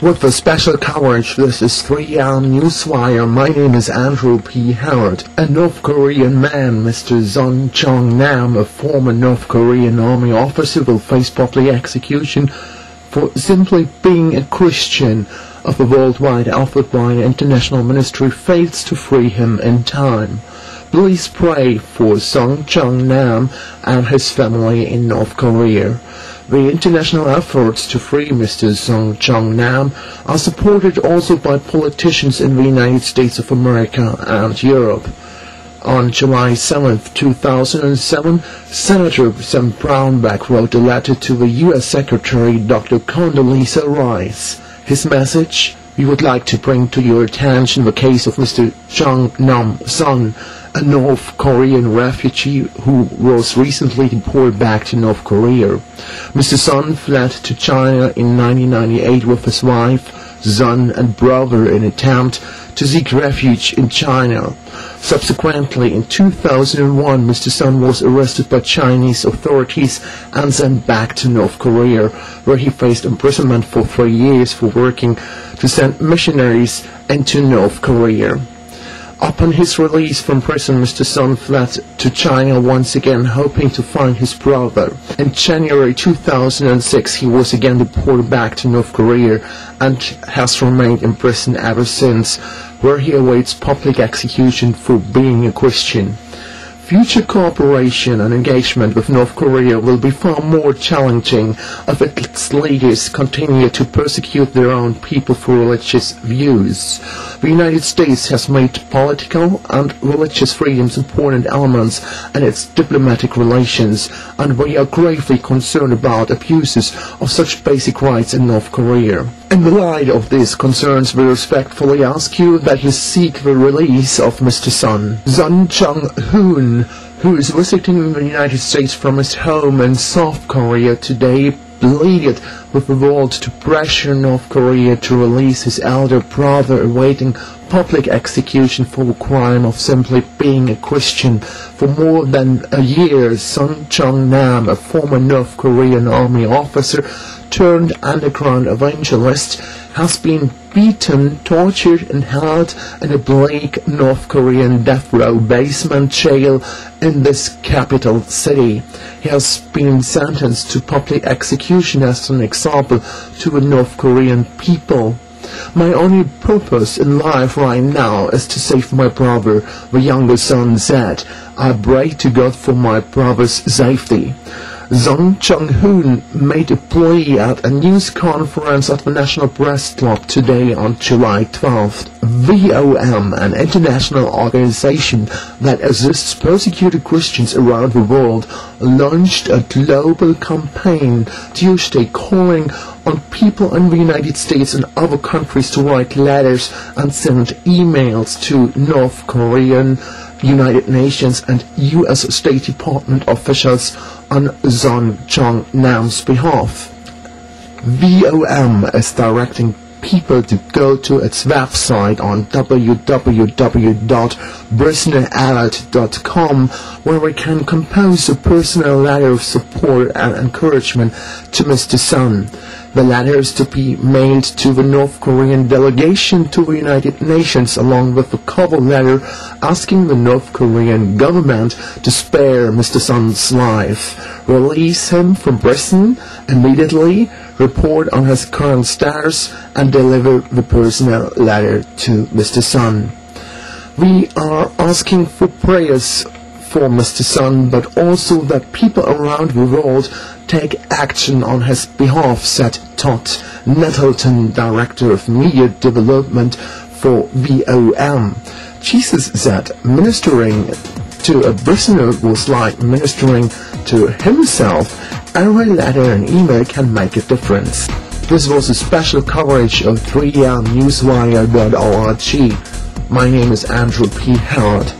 With the special coverage, this is 3M Newswire. My name is Andrew P. Howard. A North Korean man, Mr. Son Jong Nam, a former North Korean army officer, will face public execution for simply being a Christian of the worldwide effort by international ministry fails to free him in time. Please pray for Son Jong Nam and his family in North Korea. The international efforts to free Mr. Son Jong Nam are supported also by politicians in the United States of America and Europe. On July 7, 2007, Senator Sam Brownback wrote a letter to the U.S. Secretary Dr. Condoleezza Rice. His message, we would like to bring to your attention the case of Mr. Jong Nam Son, a North Korean refugee who was recently deported back to North Korea. Mr. Son fled to China in 1998 with his wife, son and brother in attempt to seek refuge in China. Subsequently, in 2001, Mr. Son was arrested by Chinese authorities and sent back to North Korea, where he faced imprisonment for three years for working to send missionaries into North Korea. Upon his release from prison, Mr. Son fled to China once again, hoping to find his brother. In January 2006, he was again deported back to North Korea and has remained in prison ever since, where he awaits public execution for being a Christian. Future cooperation and engagement with North Korea will be far more challenging if its leaders continue to persecute their own people for religious views. The United States has made political and religious freedoms important elements in its diplomatic relations, and we are gravely concerned about abuses of such basic rights in North Korea. In the light of these concerns, we respectfully ask you that you seek the release of Mr. Son, Zun Chung Hoon, who is visiting the United States from his home in South Korea today, pleaded with the world to pressure North Korea to release his elder brother awaiting public execution for the crime of simply being a Christian. For more than a year, Son Jong Nam, a former North Korean army officer turned underground evangelist, has been beaten, tortured and held in a bleak North Korean death row basement jail in this capital city. He has been sentenced to public execution as an example to the North Korean people. My only purpose in life right now is to save my brother, the younger son said. I pray to God for my brother's safety. Son Jong-hoon made a plea at a news conference at the National Press Club today on July 12th. VOM, an international organization that assists persecuted Christians around the world, launched a global campaign Tuesday calling on people in the United States and other countries to write letters and send emails to North Korean United Nations and U.S. State Department officials on Son Jong Nam's behalf. VOM is directing people to go to its website on www.prisoneralert.com where we can compose a personal letter of support and encouragement to Mr. Son. The letter is to be mailed to the North Korean delegation to the United Nations along with a cover letter asking the North Korean government to spare Mr. Son's life, release him from prison immediately, report on his current status, and deliver the personal letter to Mr. Son. We are asking for prayers for Mr. Son, but also that people around the world take action on his behalf, said Todd Nettleton, Director of Media Development for VOM. Jesus said ministering to a prisoner was like ministering to himself. Every letter and email can make a difference. This was a special coverage of 3mnewswire.org. My name is Andrew P. Howard.